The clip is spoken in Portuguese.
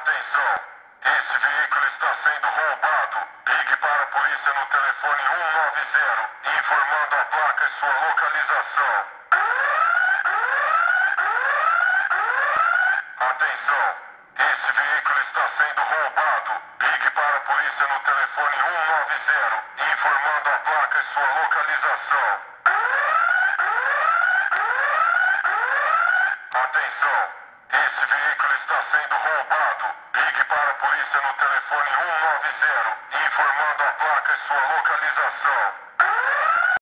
Atenção! Esse veículo está sendo roubado. Ligue para a polícia no telefone 190, informando a placa e sua localização. Atenção! Esse veículo está sendo roubado. Ligue para a polícia no telefone 190, informando a placa e sua localização. Atenção! Esse roubado. Ligue para a polícia no telefone 190, informando a placa e sua localização.